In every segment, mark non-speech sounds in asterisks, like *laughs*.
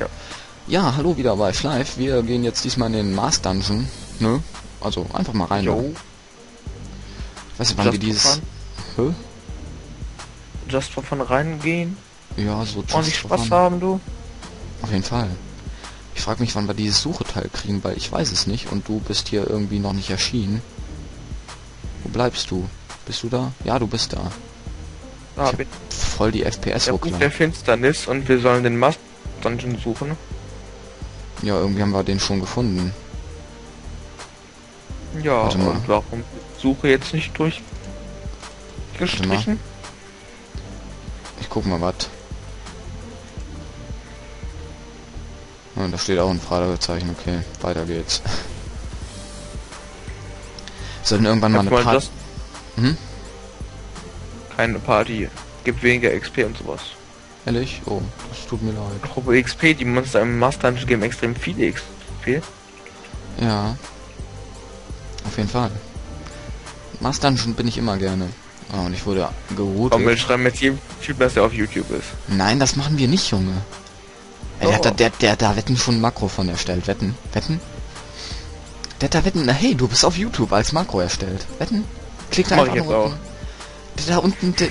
Ja. Ja, hallo wieder bei Schleif. Wir gehen jetzt diesmal in den Mars Dungeon, ne? Also einfach mal rein. Jo. Weißt du, wann Just wir dieses... Hä? Just for fun reingehen. Ja, so just Ordentlich Spaß fun. haben, du. Auf jeden Fall. Ich frage mich, wann wir dieses Sucheteil kriegen, weil ich weiß es nicht und du bist hier irgendwie noch nicht erschienen. Wo bleibst du? Bist du da? Ja, du bist da. Ah, Ich bin Voll die FPS der der Finsternis und wir sollen den Mast Dungeon suchen. Ja, irgendwie haben wir den schon gefunden. Ja, Warte mal. und warum Suche jetzt nicht durch gestrichen? Ich guck mal was. Ja, da steht auch ein Fragezeichen, okay. Weiter geht's. *laughs* Sollten irgendwann mal eine Party... Hm? keine Party. Gibt weniger XP und sowas. Ehrlich? Oh, das tut mir leid. Apropos XP, die Monster im Mast Dungeon geben extrem viele XP. Ja. Auf jeden Fall. Mars Dungeon bin ich immer gerne. Oh, und ich wurde geroutet. Komm, wir schreiben jetzt jedem Typ, dass der auf YouTube ist. Nein, das machen wir nicht, Junge. Ey, der, hat da, Oh. der, der da Wetten schon ein Makro von erstellt. Wetten? Wetten? Der hat da Wetten, na hey, du bist auf YouTube als Makro erstellt. Wetten? Klick da einfach unten. Der da unten, der,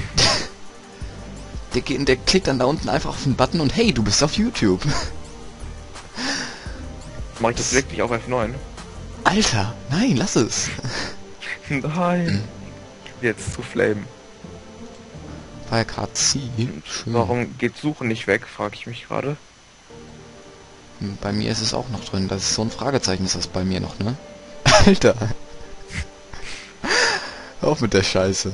der, der klickt dann da unten einfach auf den Button und hey, du bist auf YouTube. Mach ich das wirklich auf F9? Alter, nein, lass es. Nein. Jetzt zu flamen. War ja gerade. Warum geht Suche nicht weg, frage ich mich gerade. Bei mir ist es auch noch drin. Das ist so ein Fragezeichen ist das bei mir noch, ne? *laughs* Alter. Auf mit der Scheiße.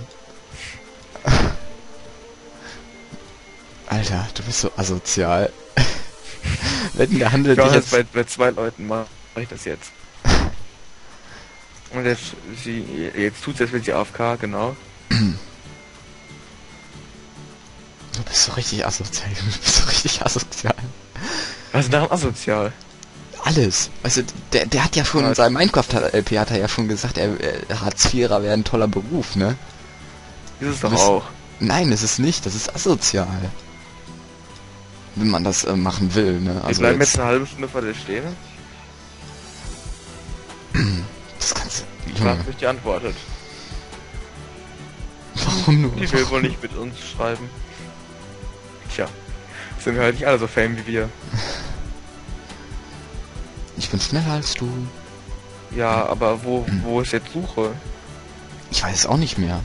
Alter, du bist so asozial. *laughs* Wetten, der handelt Ich dich mache jetzt... bei, bei zwei Leuten mache ich das jetzt. Und jetzt, sie, jetzt tut's, als wenn sie AFK, genau. Du bist so richtig asozial. *laughs* Du bist so richtig asozial. Was ist daran asozial? Alles. Du, der, der hat ja schon Was? seinem Minecraft-LP hat er ja schon gesagt, er, er Hartz-IVer wäre ein toller Beruf, ne? Ist es doch bist- auch. Nein, es ist nicht. Das ist asozial. Wenn man das äh, machen will, ne? Wir Also bleiben jetzt jetzt, eine halbe Stunde vor der stehen. *clears throat* das kannst du... Ich Junge, mich, die antwortet. *laughs* warum nur? Die will wohl nicht mit uns schreiben. Tja. Sind wir halt nicht alle so fame wie wir. *laughs* Ich bin schneller als du. Ja, aber wo, wo ist jetzt Suche? Ich weiß es auch nicht mehr.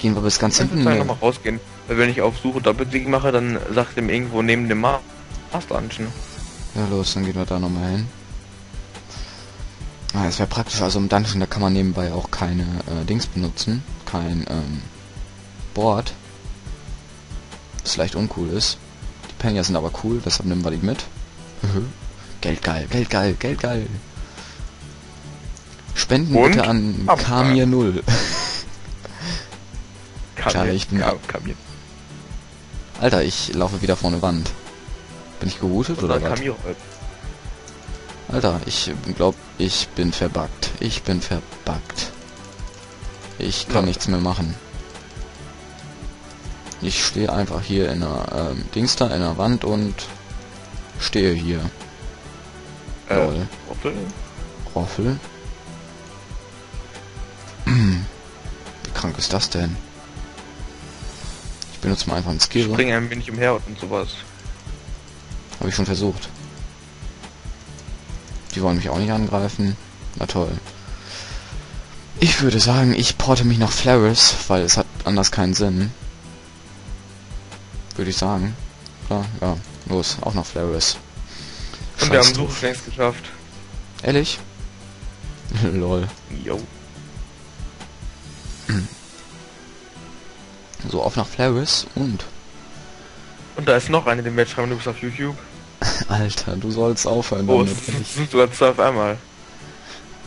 Gehen wir bis ganz hinten. nochmal rausgehen. Wenn ich auf Suche Doppelklick mache, dann sagt ihm irgendwo neben dem Ma Mast Dungeon. Ja, los, dann gehen wir da nochmal hin. Ah, es wäre praktisch, also im Dungeon, da kann man nebenbei auch keine äh, Dings benutzen. Kein ähm, Board. Das leicht uncool ist. Die Pennier sind aber cool, deshalb nehmen wir die mit. Mhm. Geld geil, Geld geil, Geld geil. Spenden Und? bitte an. Kamir 0. Kann *laughs* Schade, ich bin- kann, kann mir. Alter, ich laufe wieder vor eine Wand. Bin ich geroutet oder was? Alter, ich glaube, ich bin verbuggt. Ich bin verbuggt. Ich kann Ja. nichts mehr machen. Ich stehe einfach hier in einer ähm, Dings da, in einer Wand und stehe hier. Äh, Lol. Hoppel. Roffel. *clears throat* Wie krank ist das denn? Ich benutze mal einfach einen Skill. Spring ein wenig umher und sowas. Habe ich schon versucht. Die wollen mich auch nicht angreifen. Na toll. Ich würde sagen, ich porte mich nach Flaris, weil es hat anders keinen Sinn. Würde ich sagen. Ja, ja, los, auch nach Flaris. Und wir haben Scheiß Suche drauf. längst geschafft. Ehrlich? *laughs* Lol. Jo. So, auf nach Flaris und... Und da ist noch eine, den jetzt schreiben, du bist auf YouTube. *laughs* Alter, du sollst aufhören Oh, damit. sind sogar zwei auf einmal.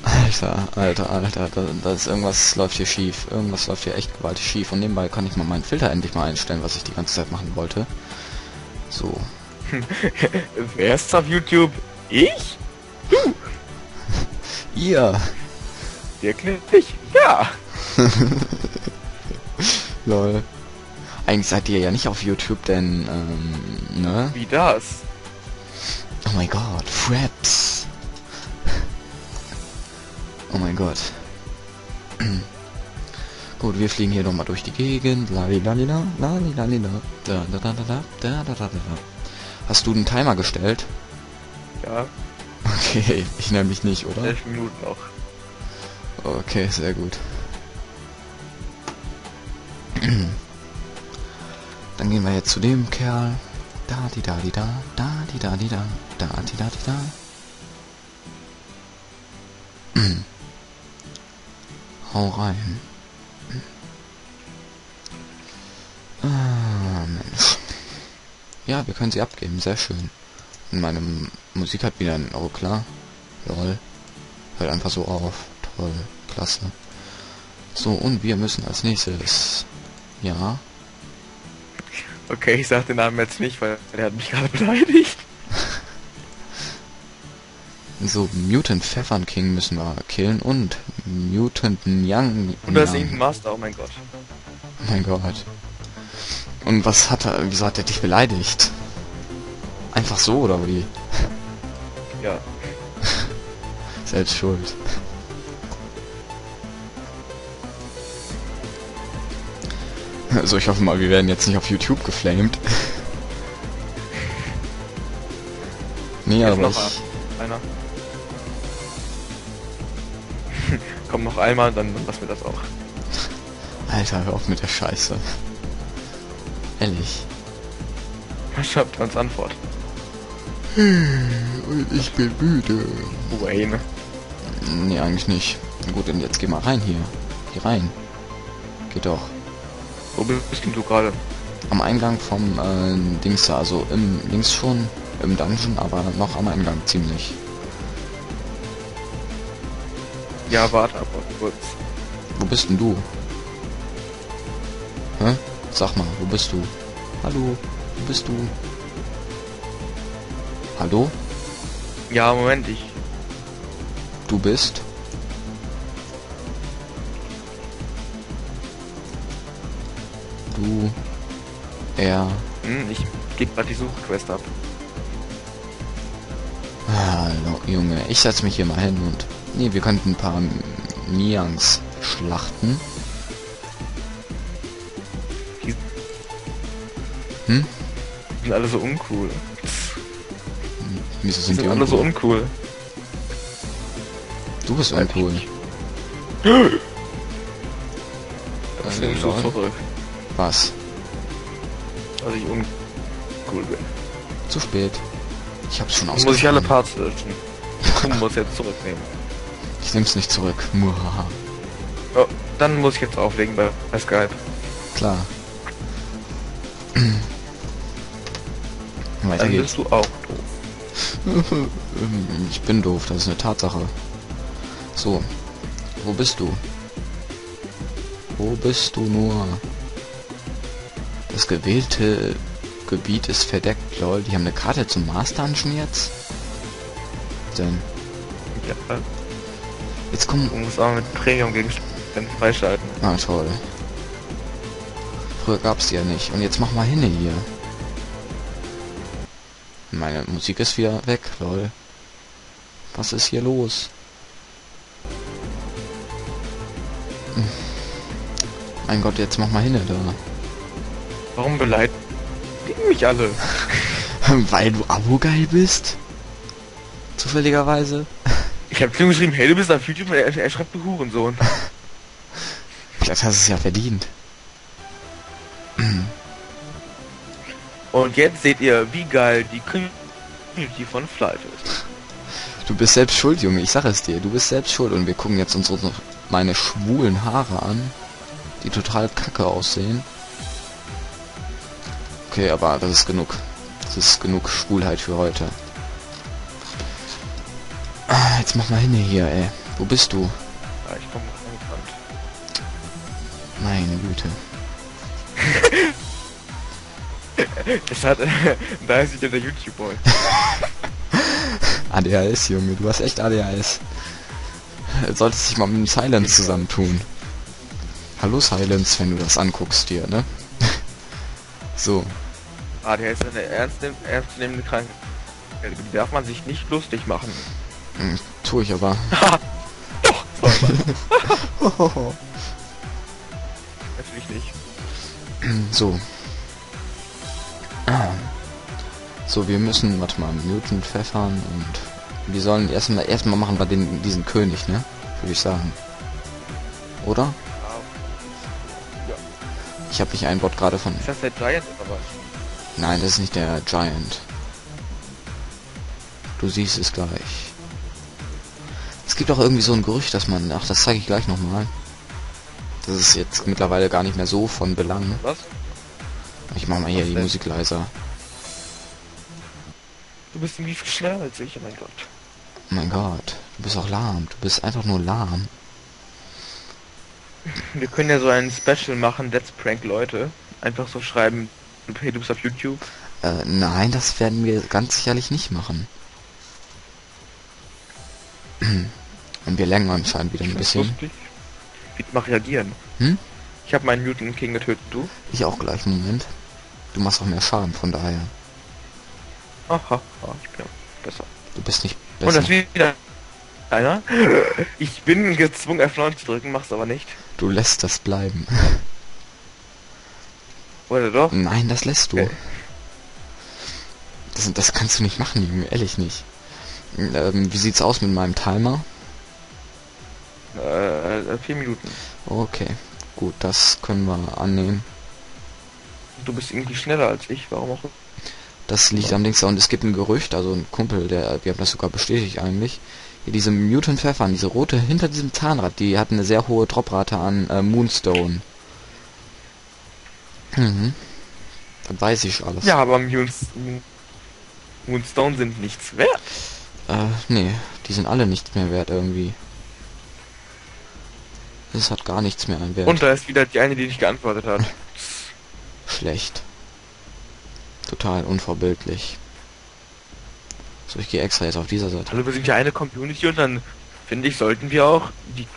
Alter, Alter, Alter, da, da ist irgendwas läuft hier schief. Irgendwas läuft hier echt gewaltig schief. Und nebenbei kann ich mal meinen Filter endlich mal einstellen, was ich die ganze Zeit machen wollte. So. *laughs* Wer ist auf YouTube? Ich? *laughs* Ihr! Wirklich? Ja. Lol. Eigentlich seid ihr ja nicht auf YouTube, denn, ähm, ne? Wie das? Oh mein Gott, Fraps. Oh mein Gott. *clears throat* Gut, wir fliegen hier nochmal durch die Gegend. Lalilalila, lalilalila. Da, da, da, da, da, da, da, da, da. Hast du den Timer gestellt? Ja, Okay, *laughs* ich nämlich nicht, oder? elf Minuten noch. Okay, sehr gut. *clears throat* Dann gehen wir jetzt zu dem Kerl. Da, die, da, die, da, da, die, da, die, da, da, die, da, die, da. *clears throat* Hau rein. Ah, Mensch. Ja, wir können sie abgeben, sehr schön. Und meine Musik hat wieder ein... Oh, klar. Lol. Hört einfach so auf. Toll. Klasse. So, und wir müssen als nächstes... Ja. Okay, ich sag den Namen jetzt nicht, weil der hat mich gerade beleidigt. So, Mutant Pfeffern King müssen wir killen und Mutant Young. Und da ist Master, oh mein Gott. Oh mein Gott. Und was hat er... Wieso hat er dich beleidigt? Einfach so, oder wie? Ja. *laughs* Selbst schuld. Also ich hoffe mal, wir werden jetzt nicht auf YouTube geflamed. nee, Jetzt aber ich... einer. *laughs* Komm noch einmal, dann lassen wir das auch. Alter, hör auf mit der Scheiße. Ehrlich. Was schreibt uns Antwort? Und ich bin müde. Wayne. Nee, eigentlich nicht. Gut, und jetzt geh mal rein hier. Geh rein. Geht doch. Wo bist denn du gerade? Am Eingang vom äh, Dings da, also im links schon, im Dungeon, aber noch am Eingang ziemlich. Ja, warte aber kurz. Wo bist denn du? Hä? Sag mal, wo bist du? Hallo? Wo bist du? Hallo? Ja, Moment, ich. Du bist? Du. Er. Hm, ich gebe gerade die Suchquest ab. Hallo, Junge. Ich setz mich hier mal hin und... Nee, wir könnten ein paar Nians schlachten. Die Hm? sind alle so uncool. Wieso sind sind die alle so uncool? Du bist uncool. Das nimmst du lol. zurück, Was? dass ich uncool bin. Zu spät. Ich hab's schon Dann muss ich alle. Parts löschen. Du *laughs* musst jetzt zurücknehmen. Ich nehm's nicht zurück. Muhaha. Oh, dann muss ich jetzt auflegen bei, bei Skype. Klar. Weiter Dann geht's. bist du auch doof. *laughs* Ähm, Ich bin doof, das ist eine Tatsache. So. Wo bist du? Wo bist du nur? Das gewählte Gebiet ist verdeckt, lol. Die haben eine Karte zum Mars Dungeon jetzt? Denn Ja, jetzt kommen. du musst auch mit Premium Gegenständen freischalten. Ah toll. Früher gab's die ja nicht. Und jetzt mach mal hin hier. Meine Musik ist wieder weg, lol. Was ist hier los? Hm. Mein Gott, jetzt mach mal hin da. Warum beleidigen mich alle? *laughs* Weil du Abo-geil bist? Zufälligerweise? Ich hab ihm geschrieben, hey, du bist auf YouTube und er, er schreibt du Hurensohn. *laughs* Vielleicht hast du es ja verdient. *clears throat* Und jetzt seht ihr, wie geil die Community von Flight ist. *laughs* Du bist selbst schuld, Junge. Ich sag es dir. Du bist selbst schuld. Und wir gucken jetzt unsere, meine schwulen Haare an, die total kacke aussehen. Okay, aber das ist genug. Das ist genug Schwulheit für heute. Ah, Jetzt mach mal hin hier, ey. Wo bist du? Ja, ich komm noch Meine Güte. *laughs* Es hat, *laughs* da ist wieder der YouTube-Boy. *laughs* ADHS, Junge. Du hast echt ADHS. Solltest dich mal mit dem Silence zusammentun. Hallo Silence, wenn du das anguckst hier, ne? so. ADHS ist eine ernst, ernstnehmende Krankheit. die darf man sich nicht lustig machen. Hm, tue ich aber. *laughs* Doch, man. *laughs* Natürlich nicht. so. Ah. So, wir müssen, warte mal, Mutant pfeffern und wir sollen erstmal erstmal machen wir den diesen König, ne? Würde ich sagen. Oder? Ich habe nicht einen Bot gerade von. Ist das der Giant oder was? Nein, das ist nicht der Giant. Du siehst es gleich. Es gibt auch irgendwie so ein Gerücht, dass man. Ach, das zeige ich gleich nochmal. Das ist jetzt mittlerweile gar nicht mehr so von Belang. Was? Ich mach mal hier Was die denn? Musik leiser. Du bist irgendwie viel schneller als ich, oh mein Gott. Oh mein Gott, du bist auch lahm. Du bist einfach nur lahm. Wir können ja so ein Special machen, Let's Prank Leute. Einfach so schreiben, hey, du bist auf YouTube. Äh, nein, das werden wir ganz sicherlich nicht machen. *clears throat* Und wir längern anscheinend wieder ein bisschen. lustig. Wie mal reagieren. Hm? Ich habe meinen Mutant King getötet, du? Ich auch gleich, Moment. Du machst auch mehr Schaden, von daher. Aha, ah, ich bin besser. Du bist nicht Und besser. das wieder einer. Ich bin gezwungen, F9 zu drücken, mach's aber nicht. Du lässt das bleiben. Oder doch? Nein, das lässt du. Okay. Das, das kannst du nicht machen, Junge, ehrlich nicht. Ähm, wie sieht's aus mit meinem Timer? Äh, vier Minuten. Okay, gut, das können wir annehmen. Du bist irgendwie schneller als ich, warum auch? Das liegt am Dings und es gibt ein Gerücht, also ein Kumpel, der, wir haben das sogar bestätigt eigentlich. Hier diese Mutant Pfeffern, diese rote hinter diesem Zahnrad, die hat eine sehr hohe Droprate an äh, Moonstone. Mhm. Dann weiß ich alles. Ja, aber Moons, Moonstone sind nichts wert. Äh, nee, die sind alle nichts mehr wert irgendwie. Es hat gar nichts mehr an Wert. Und da ist wieder die eine, die nicht geantwortet hat. *laughs* Schlecht. Total unvorbildlich. So, ich gehe extra jetzt auf dieser Seite. Hallo, wir sind ja eine Community und dann finde ich, sollten wir auch die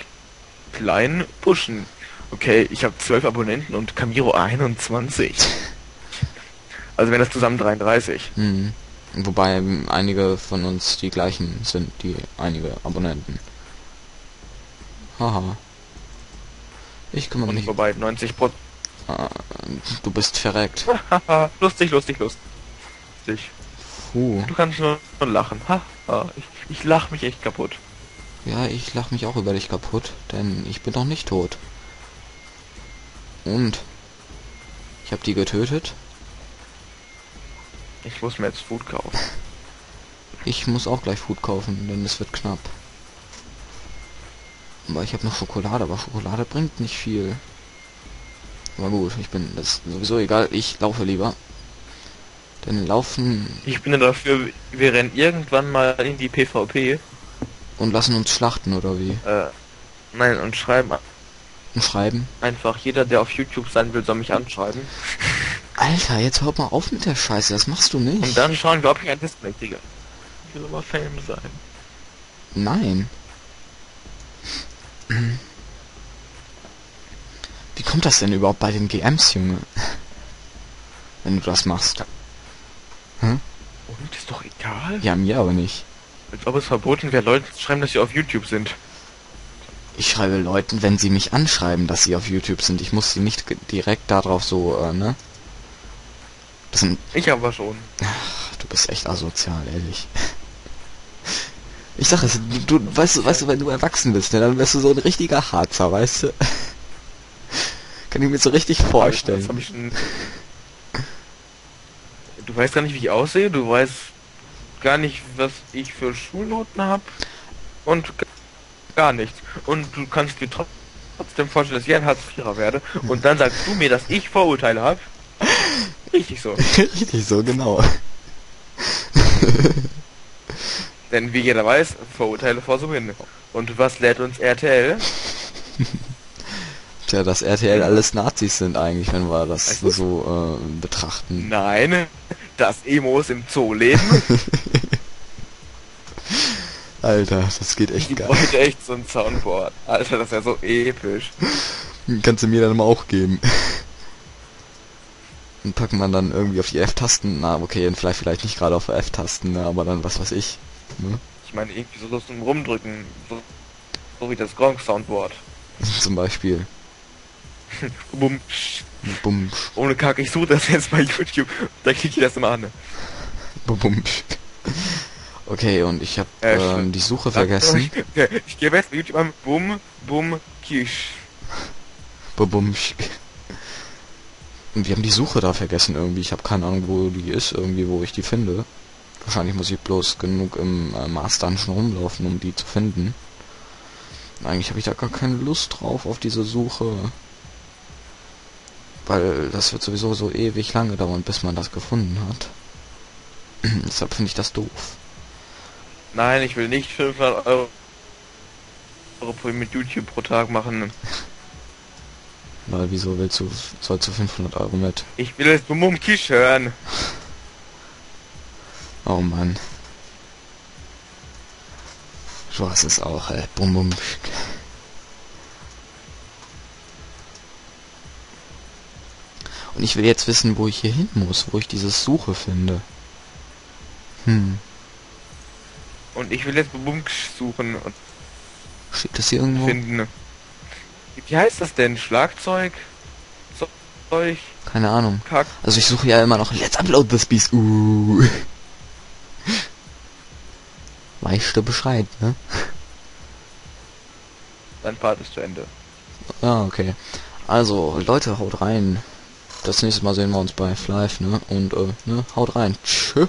Kleinen pushen. Okay, ich habe 12 Abonnenten und Camiro 21. Also wenn das zusammen 33. Mhm. Wobei einige von uns die gleichen sind, die einige Abonnenten. Haha. Ich kümmere mich. wobei 90 Prozent. Äh, du bist verreckt. lustig, lustig, lustig. Puh. Du kannst nur lachen. Haha, ich, ich lach mich echt kaputt. Ja, ich lach mich auch über dich kaputt, denn ich bin doch nicht tot. Und ich habe die getötet. Ich muss mir jetzt Food kaufen. *laughs* Ich muss auch gleich Food kaufen, denn es wird knapp. Aber ich habe noch Schokolade, aber Schokolade bringt nicht viel. Aber gut, ich bin das sowieso egal. Ich laufe lieber. Denn laufen Ich bin ja dafür, wir rennen irgendwann mal in die PvP. und lassen uns schlachten oder wie? Äh, nein, und schreiben schreiben. einfach, jeder, der auf YouTube sein will, soll mich anschreiben. Alter, jetzt hört mal auf mit der Scheiße. Das machst du nicht. Und dann schauen wir, ob ich ein Display kriege. Ich will immer Fame sein. Nein. Wie kommt das denn überhaupt bei den GMs, Junge? Wenn du das machst. Und ist doch egal. Ja, mir aber nicht. Als ob es verboten wäre, Leute zu schreiben, dass sie auf YouTube sind. Ich schreibe Leuten, wenn sie mich anschreiben, dass sie auf YouTube sind. Ich muss sie nicht direkt darauf so, äh, ne? Das sind, Ich aber schon. ach, du bist echt asozial, ehrlich. Ich sag es, du, du weißt, du, weißt du, wenn du erwachsen bist, ne, dann wärst du so ein richtiger Harzer, weißt du? Kann ich mir so richtig vorstellen. schon... Du weißt gar nicht, wie ich aussehe. Du weißt gar nicht, was ich für Schulnoten habe. Und gar nichts. Und du kannst dir tro- trotzdem vorstellen, dass ich ein Hartz-IVer werde. Und dann sagst du mir, dass ich Vorurteile habe. *laughs* Richtig so. Richtig so, genau. *laughs* Denn wie jeder weiß, Vorurteile vor so hin. Und was lehrt uns RTL? *laughs* Tja, dass RTL alles Nazis sind eigentlich, wenn wir das Weißt du? so äh, betrachten. Nein, dass Emos im Zoo leben. Alter, das geht echt Ich geil. wollte echt so ein Soundboard. Alter, das wäre so episch. Kannst du mir dann mal auch geben. Und packen man dann irgendwie auf die F-Tasten. Na, okay, vielleicht vielleicht nicht gerade auf F-Tasten, ne, aber dann was weiß ich. Ne? Ich meine, irgendwie so Lust zum Rumdrücken. So, so wie das Gronk-Soundboard. *laughs* Zum Beispiel. *laughs* Bum. Bum. Ohne Kack, ich suche das jetzt bei YouTube. Da klicke ich das immer an. Bum. Okay, und ich habe Äh, ähm, die Suche vergessen. Okay, ich gehe jetzt YouTube an. Bum, bum, Kisch. Bum. Und wir haben die Suche da vergessen irgendwie. Ich habe keine Ahnung, wo die ist, irgendwie, wo ich die finde. Wahrscheinlich muss ich bloß genug im äh, Mars Dungeon rumlaufen, um die zu finden. Eigentlich habe ich da gar keine Lust drauf auf diese Suche. Weil das wird sowieso so ewig lange dauern, bis man das gefunden hat. *clears throat* Deshalb finde ich das doof. Nein, ich will nicht 500 Euro pro- mit YouTube pro Tag machen. Weil wieso willst du, sollst du 500 Euro mit? Ich will jetzt Bum, bum, Kisch hören. Oh Mann. Du hast es auch, ey. Bum bum. Und ich will jetzt wissen, wo ich hier hin muss, wo ich dieses Suche finde. Hm. Und ich will jetzt Bum, bum, Kisch suchen und Steht das hier irgendwo? finden. Wie heißt das denn? Schlagzeug? Zeug? Keine Ahnung. Kack? Also ich suche ja immer noch Let's upload this beast. Uh. *laughs* Weißt du Bescheid, ne? Dein Part ist zu Ende. Ah, okay. Also, Leute, haut rein. Das nächste Mal sehen wir uns bei Flive, ne? Und, äh, ne? Haut rein. Tschüss.